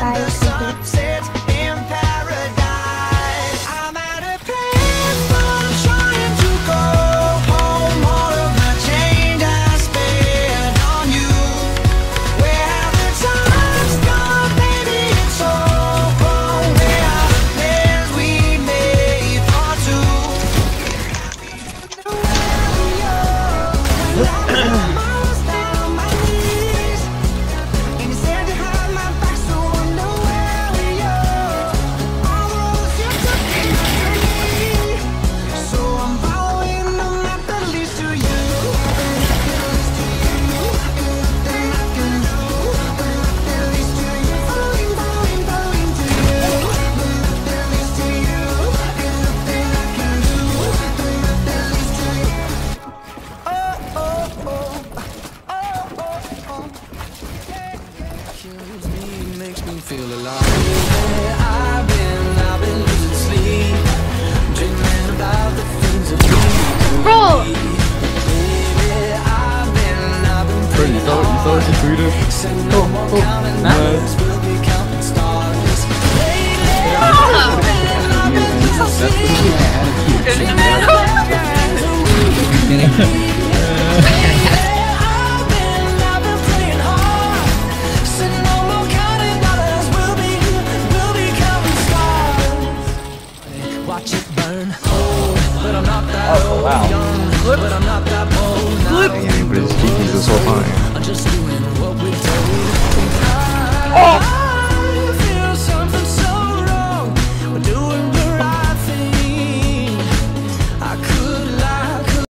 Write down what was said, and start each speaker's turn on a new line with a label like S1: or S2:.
S1: Bye. Feel alive. I've been, I've been losing sleep, dreaming about the things that we
S2: Bro!
S1: Baby, I've been, I've been
S3: Bro, you saw, you saw what she tweeted?
S1: Said no more counting
S3: Nice.
S1: days, we'll be Oh, turn but I'm not that oh, wow. young, but I'm not that. Flip.
S3: Yeah, but his.
S1: I'm just doing what we told. Oh!